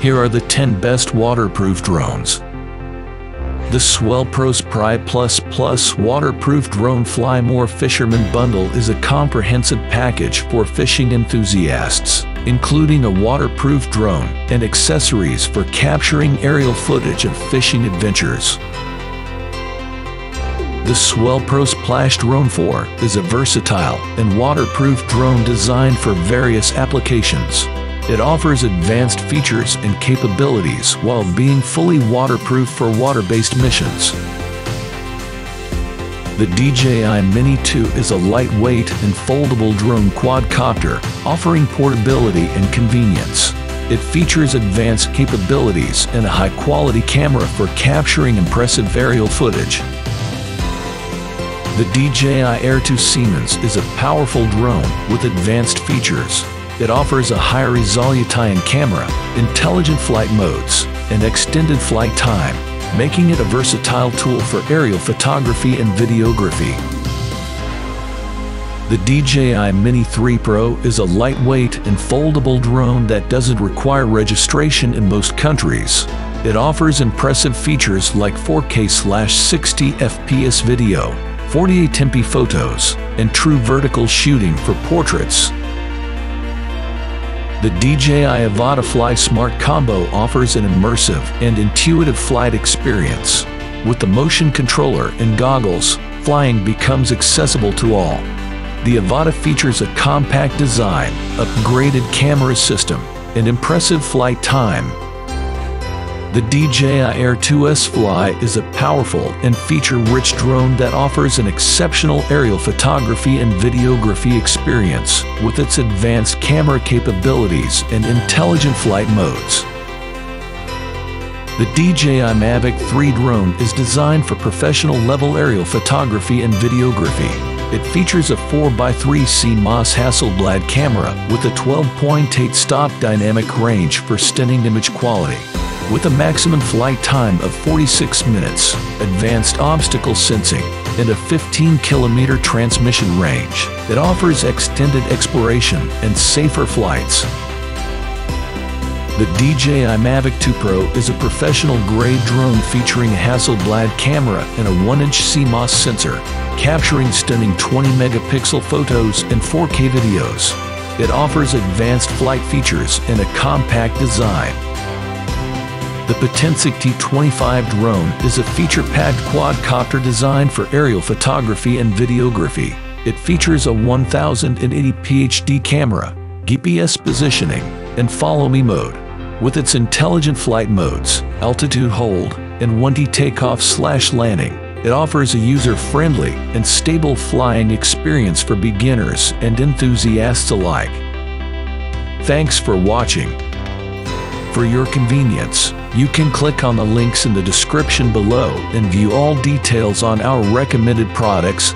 Here are the 10 best waterproof drones. The SwellPRO Spry Plus Plus Waterproof Drone Fly More Fisherman Bundle is a comprehensive package for fishing enthusiasts, including a waterproof drone and accessories for capturing aerial footage of fishing adventures. The SwellPRO Splash Drone 4 is a versatile and waterproof drone designed for various applications. It offers advanced features and capabilities while being fully waterproof for water-based missions. The DJI Mini 2 is a lightweight and foldable drone quadcopter offering portability and convenience. It features advanced capabilities and a high-quality camera for capturing impressive aerial footage. The DJI Air 2S is a powerful drone with advanced features. It offers a high resolution camera, intelligent flight modes, and extended flight time, making it a versatile tool for aerial photography and videography. The DJI Mini 3 Pro is a lightweight and foldable drone that doesn't require registration in most countries. It offers impressive features like 4K/60 FPS video, 48 photos, and true vertical shooting for portraits, the DJI Avata Fly Smart Combo offers an immersive and intuitive flight experience. With the motion controller and goggles, flying becomes accessible to all. The Avata features a compact design, upgraded camera system, and impressive flight time the DJI Air 2S Fly is a powerful and feature-rich drone that offers an exceptional aerial photography and videography experience with its advanced camera capabilities and intelligent flight modes. The DJI Mavic 3 drone is designed for professional level aerial photography and videography. It features a 4x3 CMOS Hasselblad camera with a 12.8 stop dynamic range for stunning image quality. With a maximum flight time of 46 minutes, advanced obstacle sensing, and a 15 kilometer transmission range, it offers extended exploration and safer flights. The DJI Mavic 2 Pro is a professional-grade drone featuring a Hasselblad camera and a 1-inch CMOS sensor, capturing stunning 20-megapixel photos and 4K videos. It offers advanced flight features and a compact design, the Potensic T25 drone is a feature-packed quadcopter designed for aerial photography and videography. It features a 1080p HD camera, GPS positioning, and follow me mode. With its intelligent flight modes, altitude hold, and 1D takeoff slash landing, it offers a user-friendly and stable flying experience for beginners and enthusiasts alike. Thanks for watching. For your convenience, you can click on the links in the description below and view all details on our recommended products